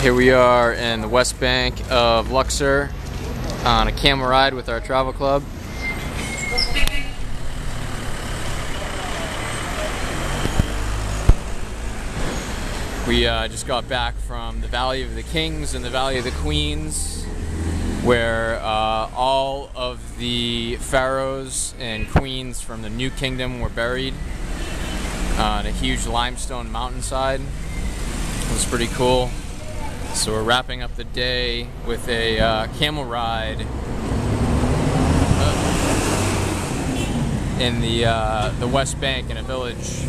Here we are in the west bank of Luxor on a camel ride with our travel club. We uh, just got back from the Valley of the Kings and the Valley of the Queens, where uh, all of the pharaohs and queens from the New Kingdom were buried on a huge limestone mountainside. It was pretty cool. So we're wrapping up the day with a uh, camel ride. Uh, in the uh, the West Bank in a village